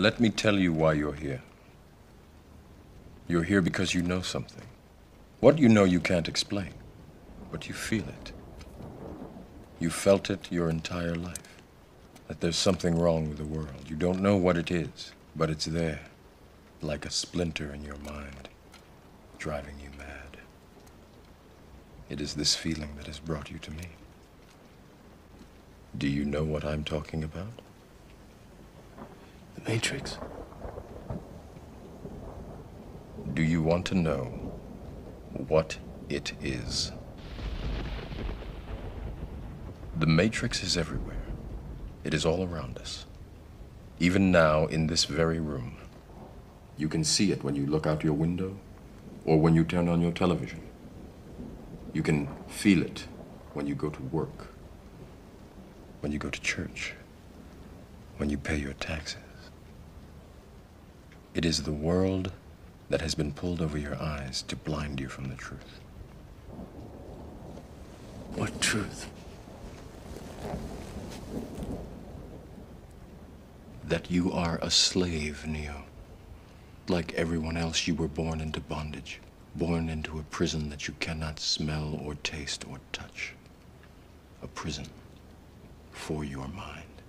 Let me tell you why you're here. You're here because you know something. What you know you can't explain, but you feel it. You felt it your entire life. That there's something wrong with the world. You don't know what it is, but it's there, like a splinter in your mind, driving you mad. It is this feeling that has brought you to me. Do you know what I'm talking about? The Matrix. Do you want to know what it is? The Matrix is everywhere. It is all around us. Even now, in this very room. You can see it when you look out your window or when you turn on your television. You can feel it when you go to work, when you go to church, when you pay your taxes. It is the world that has been pulled over your eyes to blind you from the truth. What truth? That you are a slave, Neo. Like everyone else, you were born into bondage, born into a prison that you cannot smell or taste or touch. A prison for your mind.